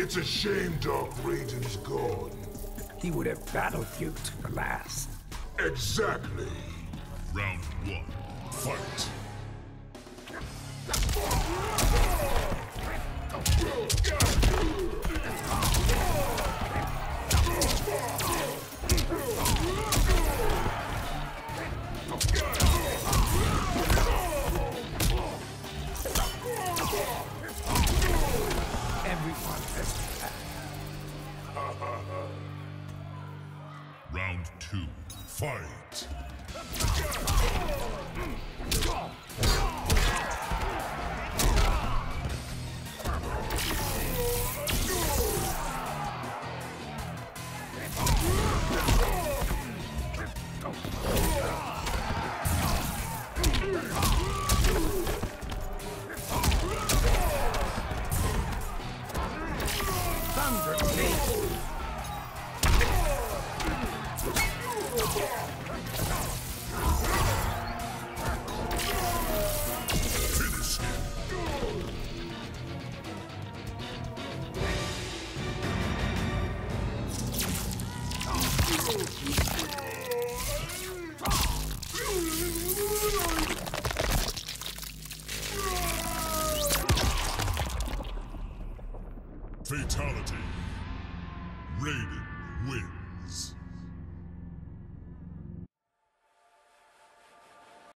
It's a shame Dark Raiden's gone. He would have battled you to the last. Exactly. Round one. Fight. Everyone Round two. Fight. Thunder King. Fatality. Raiden wins.